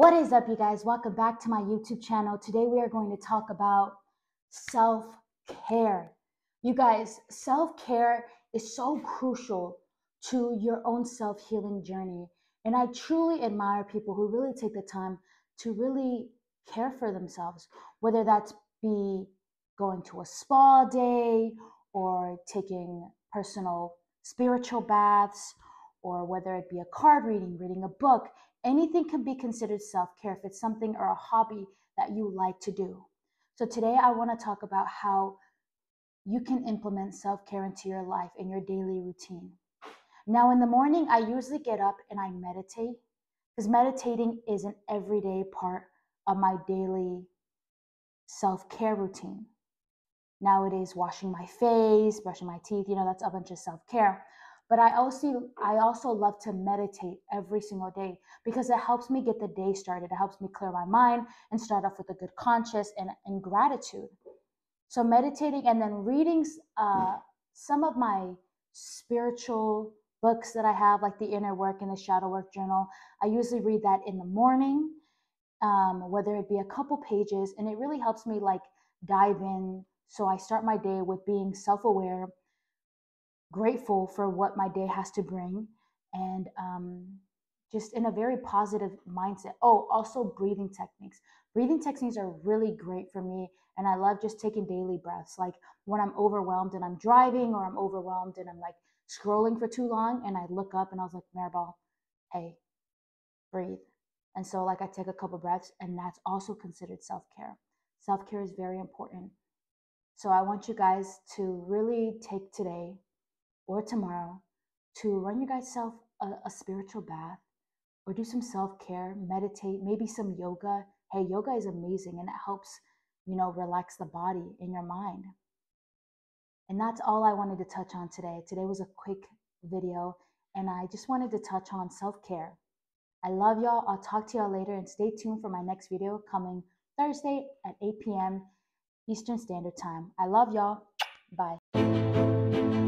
What is up, you guys? Welcome back to my YouTube channel. Today we are going to talk about self care. You guys, self care is so crucial to your own self healing journey. And I truly admire people who really take the time to really care for themselves, whether that's be going to a spa day or taking personal spiritual baths or whether it be a card reading, reading a book, anything can be considered self care if it's something or a hobby that you like to do. So, today I want to talk about how you can implement self care into your life in your daily routine. Now, in the morning, I usually get up and I meditate because meditating is an everyday part of my daily self care routine. Nowadays, washing my face, brushing my teeth, you know, that's a bunch of self care. But I also I also love to meditate every single day because it helps me get the day started. It helps me clear my mind and start off with a good conscience and, and gratitude. So meditating and then reading uh, some of my spiritual books that I have, like the Inner Work and the Shadow Work Journal. I usually read that in the morning, um, whether it be a couple pages, and it really helps me like dive in. So I start my day with being self-aware grateful for what my day has to bring and um, just in a very positive mindset. Oh, also breathing techniques. Breathing techniques are really great for me. And I love just taking daily breaths. Like when I'm overwhelmed and I'm driving or I'm overwhelmed and I'm like scrolling for too long and I look up and I was like, Maribel, hey, breathe. And so, like, I take a couple breaths, and that's also considered self care. Self care is very important. So, I want you guys to really take today or tomorrow to run your self a, a spiritual bath or do some self-care, meditate, maybe some yoga. Hey, yoga is amazing and it helps, you know, relax the body and your mind. And that's all I wanted to touch on today. Today was a quick video and I just wanted to touch on self-care. I love y'all. I'll talk to y'all later and stay tuned for my next video coming Thursday at 8 p.m. Eastern Standard Time. I love y'all. Bye.